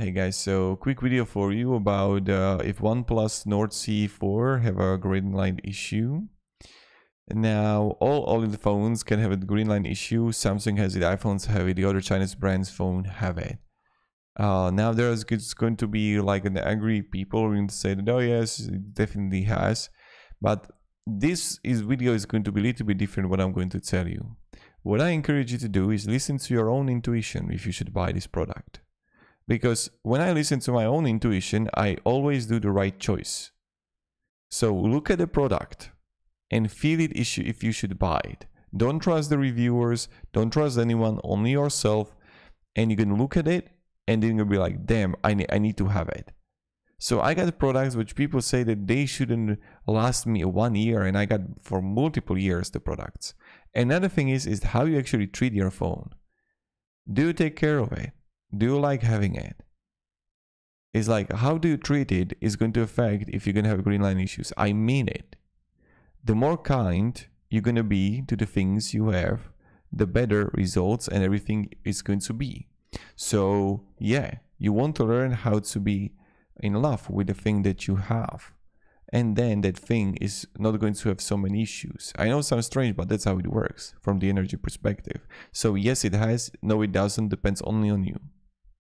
Hey guys, so quick video for you about uh, if OnePlus Nord CE4 have a green line issue. Now, all OLED phones can have a green line issue. Samsung has it, iPhones have it, the other Chinese brands phone have it. Uh, now there's going to be like an angry people going to say that, oh yes, it definitely has. But this is video is going to be a little bit different what I'm going to tell you. What I encourage you to do is listen to your own intuition if you should buy this product. Because when I listen to my own intuition, I always do the right choice. So look at the product and feel it if you should buy it. Don't trust the reviewers, don't trust anyone, only yourself. And you can look at it and then you'll be like, damn, I need, I need to have it. So I got products which people say that they shouldn't last me one year and I got for multiple years the products. Another thing is, is how you actually treat your phone. Do you take care of it? Do you like having it? It's like how do you treat it is going to affect if you're going to have green line issues. I mean it. The more kind you're going to be to the things you have, the better results and everything is going to be. So, yeah, you want to learn how to be in love with the thing that you have. And then that thing is not going to have so many issues. I know it sounds strange, but that's how it works from the energy perspective. So, yes, it has. No, it doesn't. Depends only on you.